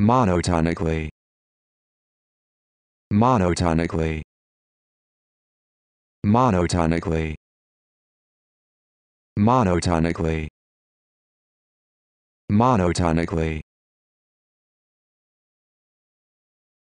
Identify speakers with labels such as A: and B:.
A: monotonically. Monotonically. Monotonically. Monotonically. Monotonically.